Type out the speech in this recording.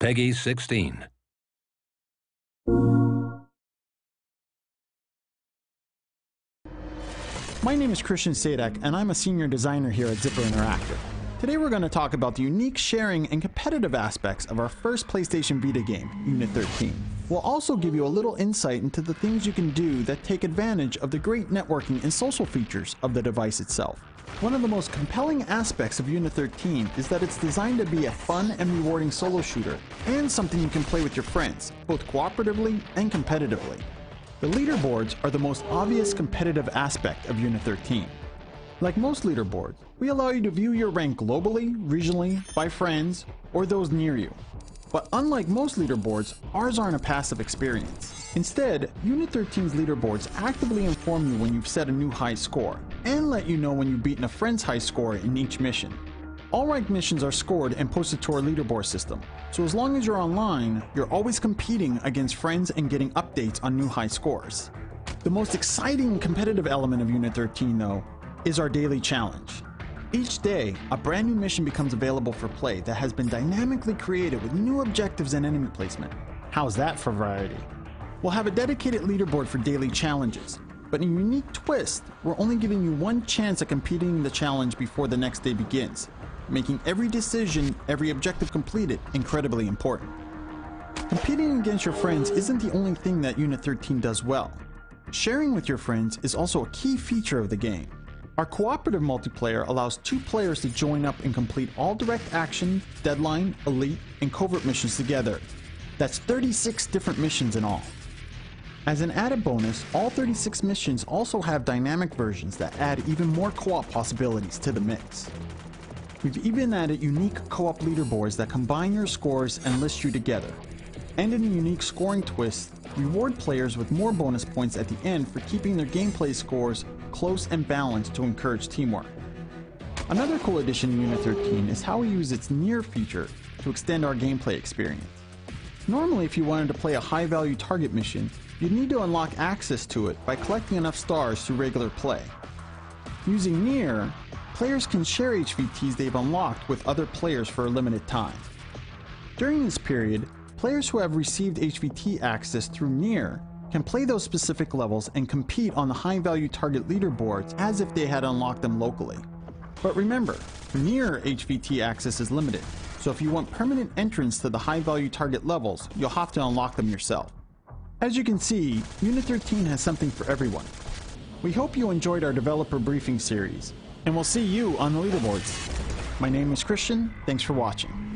PEGI 16. My name is Christian Sadek, and I'm a senior designer here at Zipper Interactive. Today we're going to talk about the unique sharing and competitive aspects of our first PlayStation Vita game, Unit 13. We'll also give you a little insight into the things you can do that take advantage of the great networking and social features of the device itself. One of the most compelling aspects of Unit 13 is that it's designed to be a fun and rewarding solo shooter, and something you can play with your friends, both cooperatively and competitively. The leaderboards are the most obvious competitive aspect of Unit 13. Like most leaderboards, we allow you to view your rank globally, regionally, by friends, or those near you. But unlike most leaderboards, ours aren't a passive experience. Instead, Unit 13's leaderboards actively inform you when you've set a new high score, and let you know when you've beaten a friend's high score in each mission. All ranked missions are scored and posted to our leaderboard system, so as long as you're online, you're always competing against friends and getting updates on new high scores. The most exciting competitive element of Unit 13, though, is our daily challenge. Each day, a brand new mission becomes available for play that has been dynamically created with new objectives and enemy placement. How's that for variety? We'll have a dedicated leaderboard for daily challenges, but in a unique twist, we're only giving you one chance at completing the challenge before the next day begins, making every decision, every objective completed incredibly important. Competing against your friends isn't the only thing that Unit 13 does well. Sharing with your friends is also a key feature of the game. Our cooperative multiplayer allows two players to join up and complete all direct action, deadline, elite, and covert missions together. That's 36 different missions in all. As an added bonus, all 36 missions also have dynamic versions that add even more co-op possibilities to the mix. We've even added unique co-op leaderboards that combine your scores and list you together. And in a unique scoring twist, reward players with more bonus points at the end for keeping their gameplay scores close and balanced to encourage teamwork. Another cool addition in Unit 13 is how we use its near feature to extend our gameplay experience. Normally, if you wanted to play a high value target mission, you'd need to unlock access to it by collecting enough stars through regular play. Using Near, players can share HVTs they've unlocked with other players for a limited time. During this period, players who have received HVT access through Near can play those specific levels and compete on the high value target leaderboards as if they had unlocked them locally. But remember, near HVT access is limited, so if you want permanent entrance to the high value target levels, you'll have to unlock them yourself. As you can see, Unit 13 has something for everyone. We hope you enjoyed our developer briefing series, and we'll see you on the leaderboards. My name is Christian, thanks for watching.